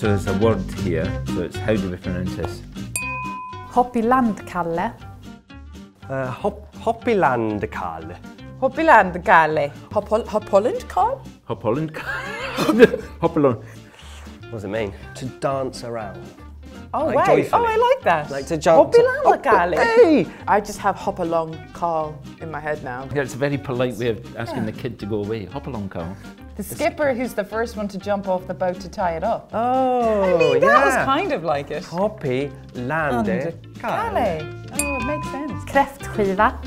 so there's a word here. So it's how do we pronounce this? Hopp i land, Kalle. Uh, hop, Hoppiland, Karl. Hoppiland, Kalle. Hoppol Hoppoland, Carl? Hop Holland. Hop along. What does it mean? To dance around. Oh, Like wow. joyfully. Oh, I like that. Like to jump- Hoppiland, Kalle. Hey! I just have hop along Carl in my head now. Yeah, it's a very polite way of asking the kid to go away. Hop along, Carl. The skipper who's the first one to jump off the boat to tie it up. Oh, I mean, that yeah. was kind of like it. Hoppy lande Karl. Kalle. Oh, it makes sense. Kräftskiva.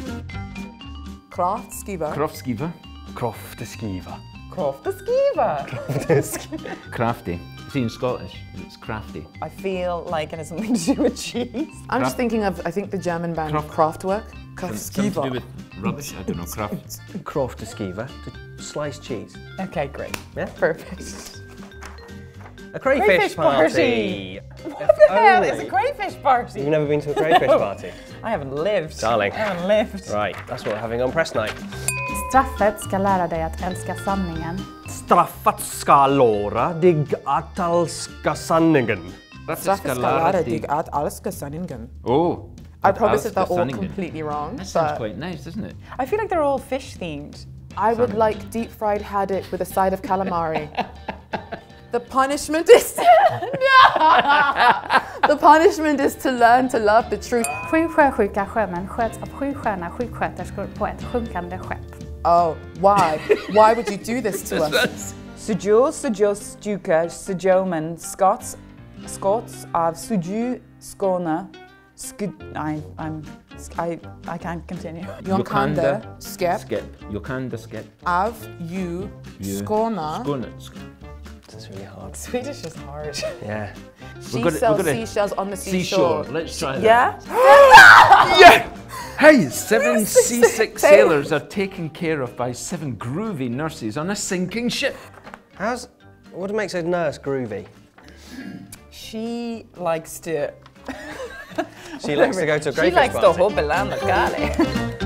Craft skiva. Krofskiva. Krofteskiva. Croft. Crafty. See, in Scottish, it's crafty. I feel like it has something to do with cheese. I'm just thinking of, I think the German band Kraft- Kraftwerk. Kraft Something to do with rubbish? I don't know, craft. Krofteskiva. To slice cheese. Okay, great. Yeah. Perfect. A crayfish, Crayfish party. party. What the hell is a crayfish party? You've never been to a crayfish party? I haven't lived. Darling. I haven't lived. Right, that's what we're having on press night. Straffet ska lära dig att älska sanningen. Straffat ska låra dig att älska sanningen. Straffet ska lära dig att älska sanningen. Oh. I probably said that all completely wrong. That sounds quite nice, doesn't it? I feel like they're all fish themed. I would like deep fried haddock with a side of calamari. the punishment is The punishment is to learn to love the truth. Sju sjösjuka sjömän sköts av sju sköna sjuksköterskor på ett sjunkande skepp. Oh, why? Why would you do this to us? Sujo, Sujo, Stuka, Sujoman, Scots, Scots of Suju, Skåne, Skud. I'm, I, I can't continue. Jonkanda, uh, skep, Skip. Yokanda skip. av, you, You. skona. Skåne. That's really hard. Swedish is hard. Yeah. She gonna- sells gonna- seashells on the Seashore. seashore. Let's try that. Yeah? Hey, seven seasick sailors are taken care of by seven groovy nurses on a sinking ship. How's what makes a nurse groovy? She likes to. She likes to go to a She likes party. to hobbeland, Kali.